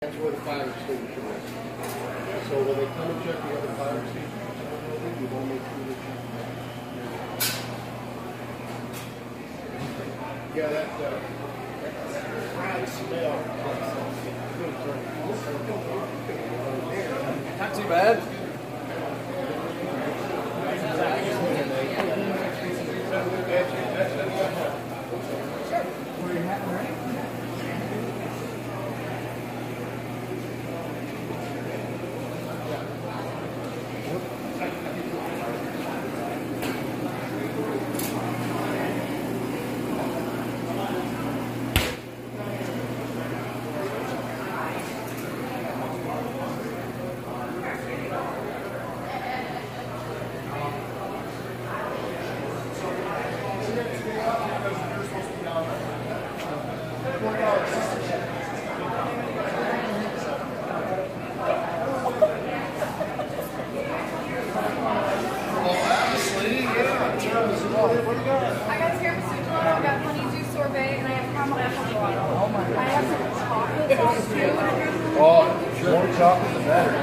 That's where the fire extinguisher is. So when they come and check the other fire extinguishers, you want to make sure that you. Yeah, that, uh, that smell. Not too bad. I got tiramisu, I got honeydew sorbet, and I have caramel apple water. I have some chocolate sauce too. Oh, more chocolate the better.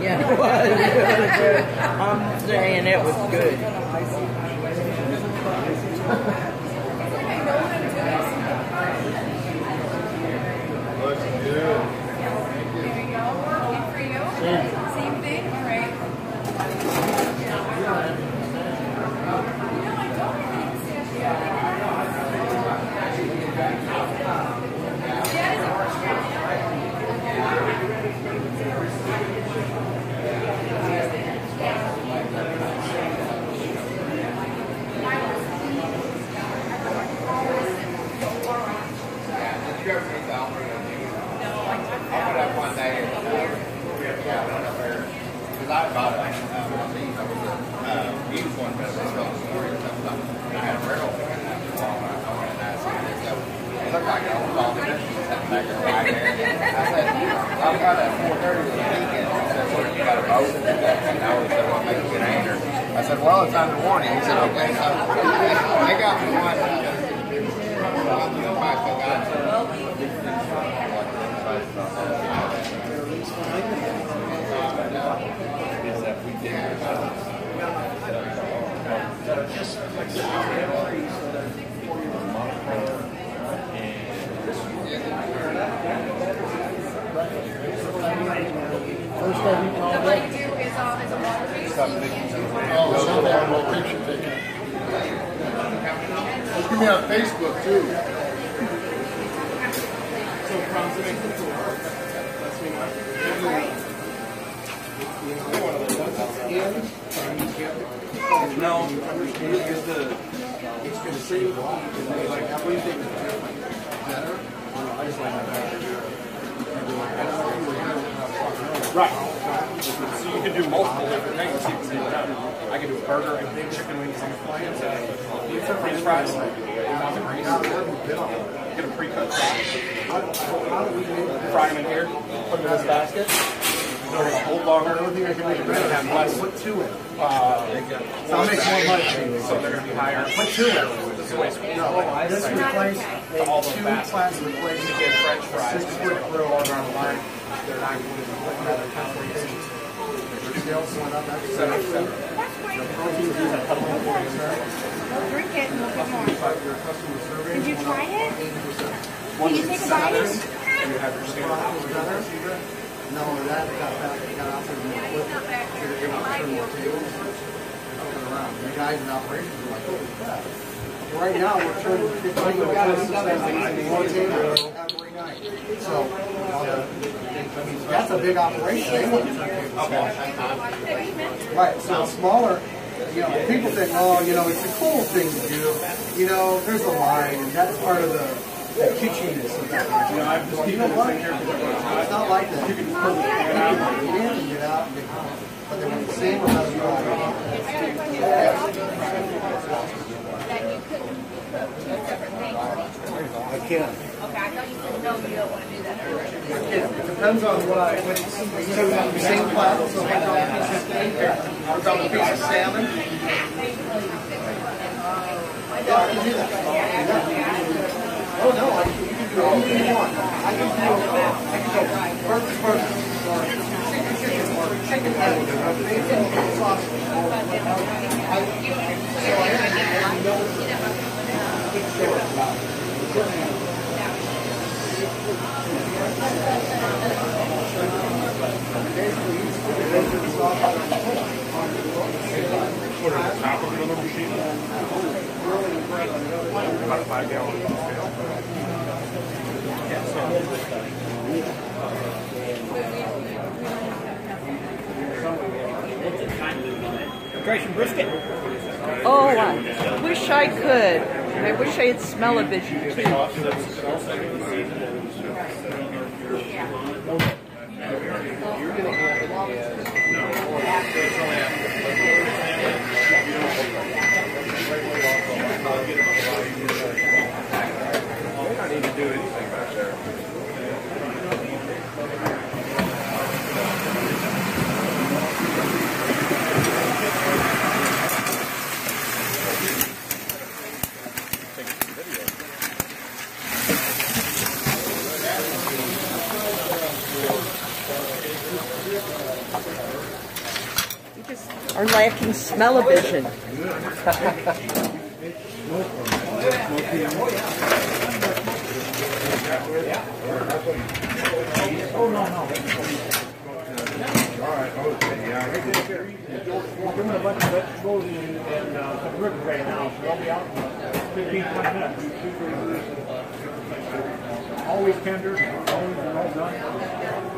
Yeah, it was. I'm saying it was good. I know what I'm doing. Looks good. There you go. And for you, same thing. All right. No, I don't have any pistachio. That is a Did you ever meet the Alfred and you? I went up one day and, uh, yeah, I went up there, because I bought it, uh, one of these, I was a, uh, used one, but it was still a story and stuff, and I had a barrel in that wall, and I went and asked him, and so, it looked like it was all the back there right there. I said, I've got a four thirty this weekend, I said, what, you got a boat? Know, he said, well, make a good anchor. I said, well, it's under warning, he said, okay, so, they got one, uh, I'm the only guy that got it. First time you The it? is is a water so you do. Oh, so they have a picture taken. Be on Facebook too. No, it's the it's the same like everything better. I just like Right. Can do multiple different things at the same time. I can do a burger, I can chicken wings plants, uh, French fries, without the grease. Get a pre-cut fry. Fry them in here, put them in this basket. They'll hold longer. The only thing I can make is have less. Put two in. Uh, so I'll make more money. So they're going to be higher. Put two in. This is waste. No, This replaced a all the two fast class replaced to get French fries. six foot grill over on the line. They're not going to put another company. Went up. Protein it and. Did you try it? You take a bite? You have your that got back, got and turn more tables. Turn around. The guys in operations were like, holy crap. Right now, we're turning fifteen more tables every night. So, uh, that's a big operation. They want to turn tables. Right, so smaller, you know, people think, oh, you know, it's a cool thing to do. You know, there's a line, and that's part of the, the kitschiness of that. You know, I'm just you know what? It's not like that. You can pull it in and get out and get home. But they're the same amount of That you couldn't cook two separate things. I can. Okay, I thought you said no, you don't want to do that. It depends on what I, what, so the same platter, so if I got a piece of steak, or if I got a piece of salmon, Yeah, I can do that. Oh, no, I, you can do anything you want. I can do, I can go burger, burger, or chicken, chicken, or chicken nuggets, or bacon, sausage. I, so I have Put it on top of another machine. About a five gallon scale. Gratian brisket. Oh, I wish I could. I wish I had Smell-O-Vision too gonna have it as They don't need to do anything back there. You are lacking Smell-O-Vision. Doing a bunch of vegetables and, and some ribs right now, so I'll be out in 15, 20 minutes. Always tender, always well done.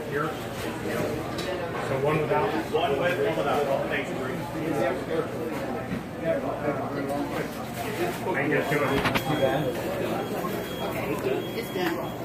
with cheese? Yours? So one without? One with, one without. Thanks, Bruce. I can get to it.